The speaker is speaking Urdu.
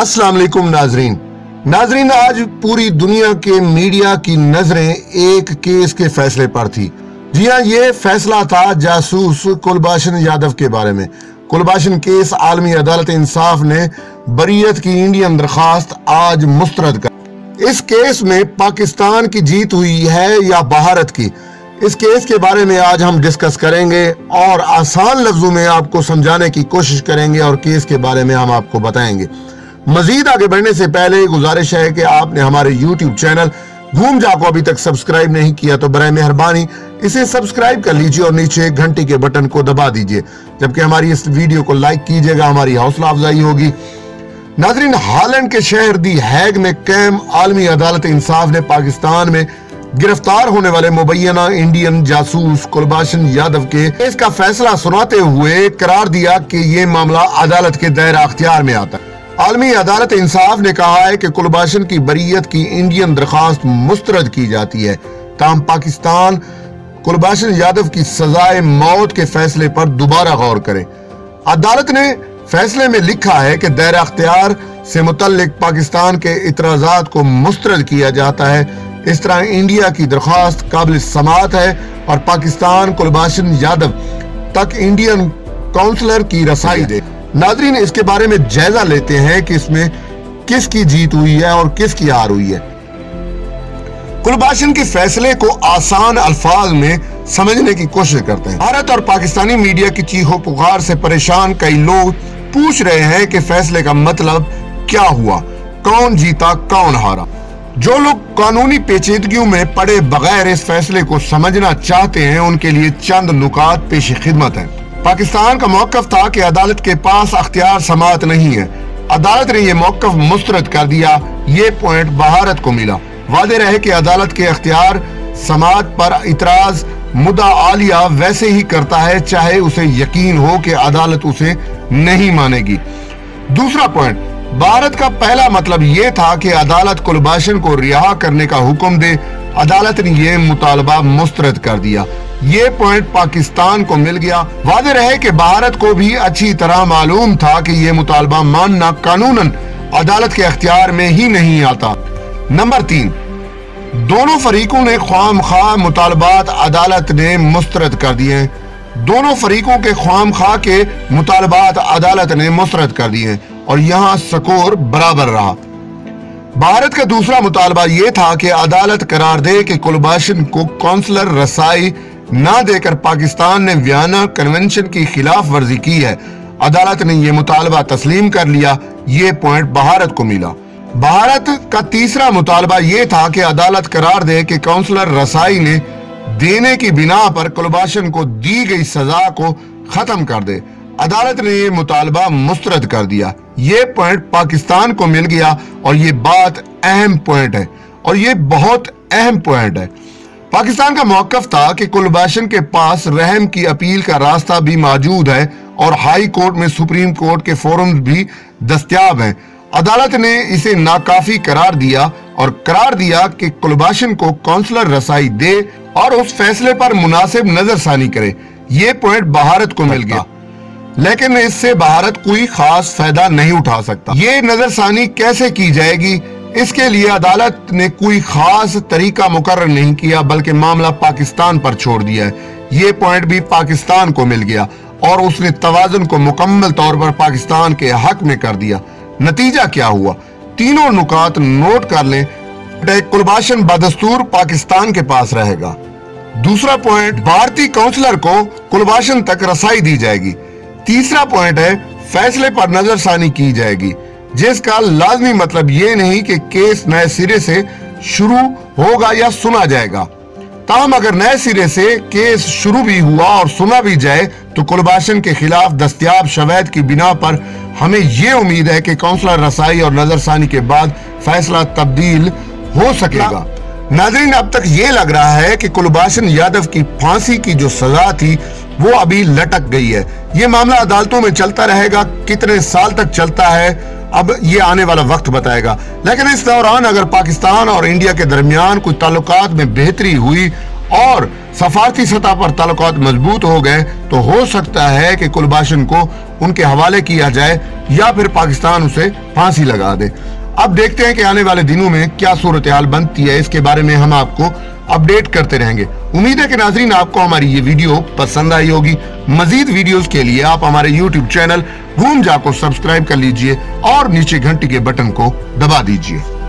السلام علیکم ناظرین۔ ناظرین، آج پوری دنیا کے میڈیا کی نظریں ایک کیس کے فیصلے پر تھی۔ جی ہاں یہ فیصلہ تھا جاسوس کلباشن یادو کے بارے میں۔ کلباشن کیس عالمی عدالت انصاف نے بریت کی انڈین درخواست آج مسترد کر۔ اس کیس میں پاکستان کی جیت ہوئی ہے یا بھارت کی؟ اس کیس کے بارے میں آج ہم ڈسکس کریں گے اور آسان لفظوں میں آپ کو سمجھانے کی کوشش کریں گے اور کیس کے بارے میں ہم آپ کو بتائیں گے۔ مزید آگے بڑھنے سے پہلے گزارش ہے کہ آپ نے ہمارے یوٹیوب چینل گھوم جا کو ابھی تک سبسکرائب نہیں کیا تو برائے مہربانی اسے سبسکرائب کر لیجیے اور نیچے گھنٹی کے بٹن کو دبا دیجیے۔ جبکہ ہماری اس ویڈیو کو لائک کیجیے گا، ہماری حوصلہ افزائی ہوگی۔ ناظرین، ہالینڈ کے شہر دی ہیگ میں قیم عالمی عدالت انصاف نے پاکستان میں گرفتار ہونے والے مبینہ انڈین جاسوس کلباشن یادو کے اس کا فیصلہ سناتے ہوئے قرار دیا کہ یہ معاملہ عدالت کے دائرہ اختیار میں آتا۔ ہے عالمی عدالت انصاف نے کہا ہے کہ کلباشن کی بریت کی انڈین درخواست مسترد کی جاتی ہے۔ تاہم پاکستان کلباشن یادو کی سزائے موت کے فیصلے پر دوبارہ غور کرے۔ عدالت نے فیصلے میں لکھا ہے کہ دائرہ اختیار سے متعلق پاکستان کے اعتراضات کو مسترد کیا جاتا ہے۔ اس طرح انڈیا کی درخواست قابل سماعت ہے اور پاکستان کلباشن یادو تک انڈین کونسلر کی رسائی دے۔ ناظرین، اس کے بارے میں جائزہ لیتے ہیں کہ اس میں کس کی جیت ہوئی ہے اور کس کی ہار ہوئی ہے۔ کلباشن کے فیصلے کو آسان الفاظ میں سمجھنے کی کوشش کرتے ہیں۔ بھارت اور پاکستانی میڈیا کی چیخو پکار سے پریشان کئی لوگ پوچھ رہے ہیں کہ فیصلے کا مطلب کیا ہوا؟ کون جیتا، کون ہارا؟ جو لوگ قانونی پیچیدگیوں میں پڑے بغیر اس فیصلے کو سمجھنا چاہتے ہیں، ان کے لیے چند نکات پیش خدمت ہیں۔ پاکستان کا موقف تھا کہ عدالت کے پاس اختیار سماعت نہیں ہے۔ عدالت نے یہ موقف مسترد کر دیا۔ یہ پوائنٹ بہارت کو ملا۔ واضح رہے کہ عدالت کے اختیار سماعت پر اعتراض مدہ عالیہ ویسے ہی کرتا ہے، چاہے اسے یقین ہو کہ عدالت اسے نہیں مانے گی۔ دوسرا پوائنٹ بھارت کا پہلا مطلب یہ تھا کہ عدالت کلباشن کو رہا کرنے کا حکم دے۔ عدالت نے یہ مطالبہ مسترد کر دیا۔ یہ پوائنٹ پاکستان کو مل گیا۔ واضح رہے کہ بھارت کو بھی اچھی طرح معلوم تھا کہ یہ مطالبہ ماننا قانوناً عدالت کے اختیار میں ہی نہیں آتا۔ نمبر تین، دونوں فریقوں نے خوام خواہ مطالبات عدالت نے مسترد کر دیے۔ دونوں فریقوں کے خوام خواہ کے مطالبات عدالت نے مسترد کر دیے اور یہاں سکور برابر رہا۔ بھارت کا دوسرا مطالبہ یہ تھا کہ عدالت قرار دے کہ کلباشن کو کونسلر رسائی نہ دے کر پاکستان نے ویانا کنونشن کی خلاف ورزی کی ہے۔ عدالت نے یہ مطالبہ تسلیم کر لیا، یہ پوائنٹ بھارت کو ملا۔ بھارت کا تیسرا مطالبہ یہ تھا کہ عدالت قرار دے کہ کونسلر رسائی نے دینے کی بنا پر کلباشن کو دی گئی سزا کو ختم کر دے۔ عدالت نے یہ مطالبہ مسترد کر دیا۔ یہ پوائنٹ پاکستان کو مل گیا اور یہ بات اہم پوائنٹ ہے۔ اور یہ بہت اہم پوائنٹ ہے۔ پاکستان کا موقف تھا کہ کلباشن کے پاس رحم کی اپیل کا راستہ بھی موجود ہے اور ہائی کورٹ میں سپریم کورٹ کے فورم بھی دستیاب ہیں۔ عدالت نے اسے ناکافی قرار دیا اور قرار دیا کہ کلباشن کو کونسلر رسائی دے اور اس فیصلے پر مناسب نظر ثانی کرے۔ یہ پوائنٹ بھارت کو مل گیا۔ لیکن اس سے بھارت کوئی خاص فائدہ نہیں اٹھا سکتا۔ یہ نظر ثانی کیسے کی جائے گی؟ اس کے لیے عدالت نے کوئی خاص طریقہ مقرر نہیں کیا، بلکہ معاملہ پاکستان پر چھوڑ دیا ہے۔ یہ پوائنٹ بھی پاکستان کو مل گیا اور اس نے توازن کو مکمل طور پر پاکستان کے حق میں کر دیا۔ نتیجہ کیا ہوا؟ تینوں نکات نوٹ کر لیں کلباشن بدستور پاکستان کے پاس رہے گا۔ دوسرا پوائنٹ بھارتی کونسلر کو کلباشن تک رسائی دی جائے گی۔ تیسرا پوائنٹ ہے، فیصلے پر نظر ثانی کی جائے گی۔ جس کا لازمی مطلب یہ نہیں کہ کیس نئے سرے سے شروع ہوگا یا سنا جائے گا۔ تاہم، اگر نئے سرے سے کیس شروع بھی ہوا اور سنا بھی جائے، تو کلباشن کے خلاف دستیاب شوید کی بنا پر ہمیں یہ امید ہے کہ کونسلر رسائی اور نظر ثانی کے بعد فیصلہ تبدیل ہو سکے گا۔ ناظرین، اب تک یہ لگ رہا ہے کہ کلباشن یادو کی پھانسی کی جو سزا تھی، وہ ابھی لٹک گئی ہے۔ یہ معاملہ عدالتوں میں چلتا رہے گا، کتنے سال تک چلتا ہے اب یہ آنے والا وقت بتائے گا۔ لیکن اس دوران اگر پاکستان اور انڈیا کے درمیان کوئی تعلقات میں بہتری ہوئی اور سفارتی سطح پر تعلقات مضبوط ہو گئے، تو ہو سکتا ہے کہ کلباشن کو ان کے حوالے کیا جائے یا پھر پاکستان اسے پھانسی لگا دے۔ اب دیکھتے ہیں کہ آنے والے دنوں میں کیا صورتحال بنتی ہے۔ اس کے بارے میں ہم آپ کو اپڈیٹ کرتے رہیں گے۔ امید ہے کہ ناظرین، آپ کو ہماری یہ ویڈیو پسند آئی ہوگی۔ مزید ویڈیوز کے لیے آپ ہمارے یوٹیوب چینل گھوم جا کو سبسکرائب کر لیجیے اور نیچے گھنٹی کے بٹن کو دبا دیجیے۔